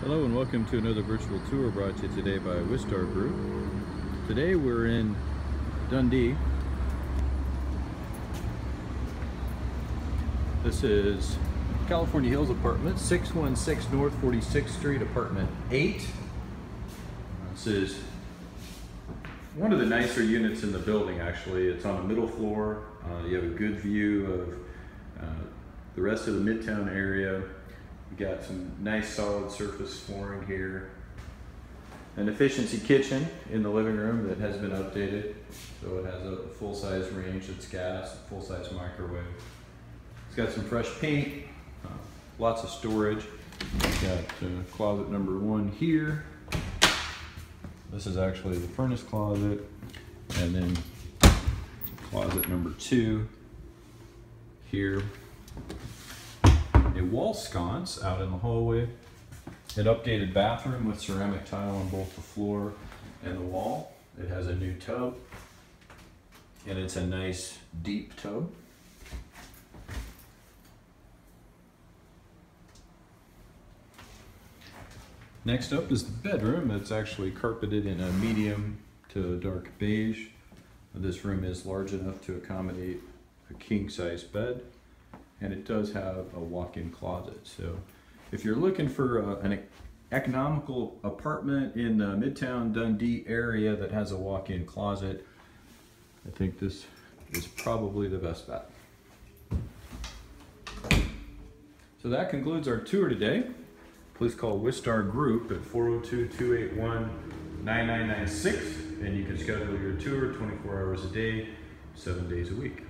Hello and welcome to another virtual tour brought to you today by Wistar Group. Today we're in Dundee. This is California Hills Apartment, 616 North 46th Street, Apartment 8. This is one of the nicer units in the building actually. It's on the middle floor. Uh, you have a good view of uh, the rest of the Midtown area we got some nice solid surface flooring here. An efficiency kitchen in the living room that has been updated. So it has a full-size range, it's gas, full-size microwave. It's got some fresh paint, uh, lots of storage. Got uh, closet number one here. This is actually the furnace closet. And then closet number two here wall sconce out in the hallway, an updated bathroom with ceramic tile on both the floor and the wall. It has a new tub, and it's a nice deep tub. Next up is the bedroom. It's actually carpeted in a medium to dark beige. This room is large enough to accommodate a king size bed and it does have a walk-in closet. So if you're looking for a, an economical apartment in the Midtown Dundee area that has a walk-in closet, I think this is probably the best bet. So that concludes our tour today. Please call Wistar Group at 402-281-9996 and you can schedule your tour 24 hours a day, seven days a week.